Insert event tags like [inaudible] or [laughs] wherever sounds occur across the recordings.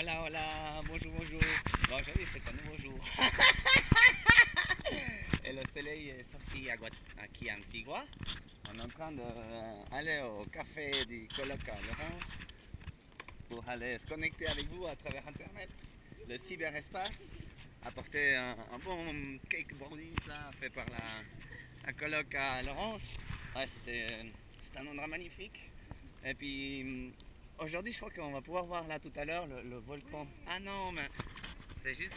Hola, hola, bonjour, bonjour. C'est un nouveau jour. Et le soleil est sorti à aquí à Antigua. On est en train d'aller au café du colloque à Laurence pour aller se connecter avec vous à travers Internet, le cyberespace, apporter un, bon cake boarding ça, fait par la, la colloque à Laurence. Ouais, c'est un endroit magnifique. Et puis Aujourd'hui, je crois qu'on va pouvoir voir là tout à l'heure le, volcan. Ah non, mais c'est juste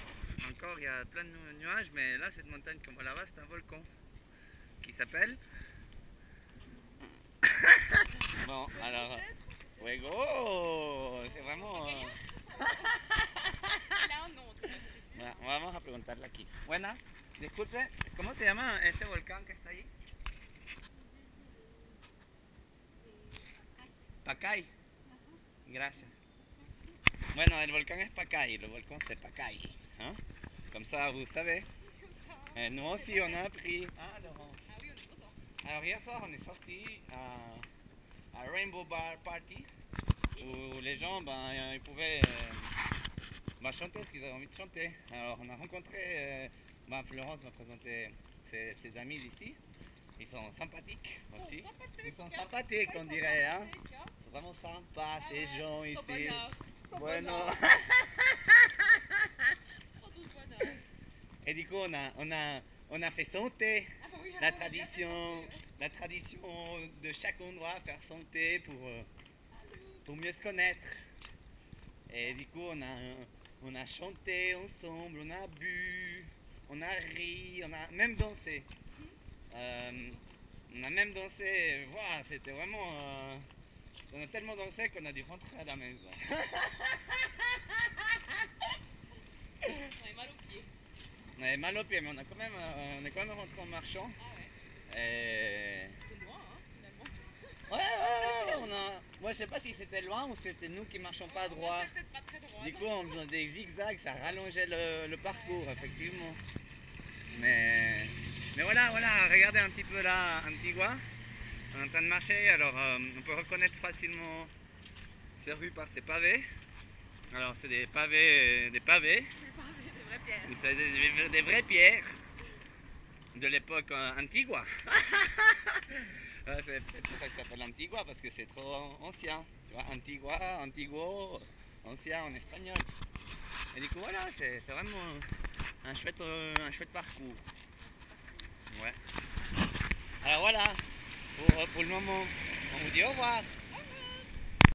encore, il y a plein de nuages, mais là, cette montagne qu'on voit là-bas, c'est un volcan qui s'appelle. [laughs] bon, alors. Fuego C'est vraiment. Euh... Vamos a preguntarle aquí. Buenas, disculpe, ¿cómo se llama ese volcán que está ahí? Pacay. Gracias. Bueno, el volcán es Pacay, le volcan c'est Pacay. Hein? Comme ça, vous savez. Nous aussi, on a appris. Ah. Ah. Alors hier soir, on est sorti à, à Rainbow Bar Party, où les gens, ben, ils pouvaient ben, chanter ce qu'ils avaient envie de chanter. Alors on a rencontré, ben, Florence m'a présenté ses, ses amis d'ici. Ils sont sympathiques aussi. Ils sont sympathiques, on dirait. Hein? C'est vraiment sympa, ces gens ici. Bueno. [laughs] Et du coup, on a, on a, on a fait santé. La tradition, la tradition de chaque endroit, faire santé pour, euh, pour mieux se connaître. Et du coup, on a, on a chanté ensemble, on a bu, on a ri, on a même dansé. Euh, on a même dansé, voilà, c'était vraiment... Euh, on a tellement dansé qu'on a dû rentrer à la maison. on avait mal aux pieds. On avait mal aux pieds, mais on, a quand même, euh, on est quand même rentré en marchant. Ah ouais. Et... C'était loin, hein, finalement. Ouais, ouais, ouais, on a... Moi, je sais pas si c'était loin ou c'était nous qui marchons pas droit. Peut-être pas très droit. Du coup, en faisant des zigzags, ça rallongeait le, le parcours, effectivement. Mais... Mais voilà, voilà, regardez un petit peu là, Antigua. On est en train de marcher, alors euh, on peut reconnaître facilement ces rues par ces pavés. Alors c'est des pavés, des pavés, Des vraies pierres. des, des vraies pierres de l'époque euh, Antigua. [laughs] C'est pour ça que ça s'appelle Antigua, parce que c'est trop ancien. Tu vois, Antigua, Antiguo, ancien en espagnol. Et du coup voilà, c'est vraiment un chouette, euh, un chouette parcours. Ouais. Alors voilà, pour, pour le moment,